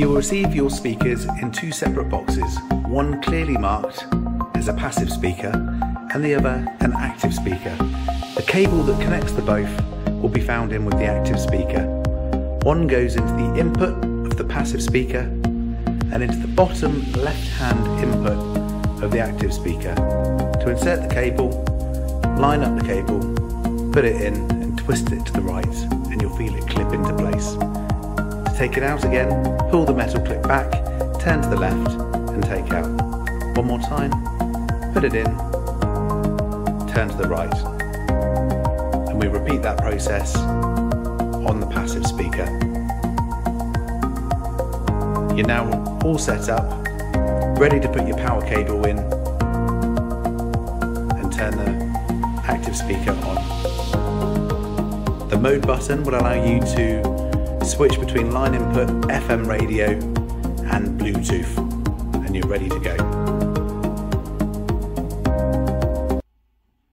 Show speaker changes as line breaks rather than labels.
You will receive your speakers in two separate boxes, one clearly marked as a passive speaker and the other an active speaker. The cable that connects the both will be found in with the active speaker. One goes into the input of the passive speaker and into the bottom left hand input of the active speaker. To insert the cable, line up the cable, put it in and twist it to the right and you'll feel it clip into place. Take it out again, pull the metal clip back, turn to the left and take out. One more time, put it in, turn to the right. And we repeat that process on the passive speaker. You're now all set up, ready to put your power cable in and turn the active speaker on. The mode button will allow you to switch between line input, FM radio and Bluetooth and you're ready to go.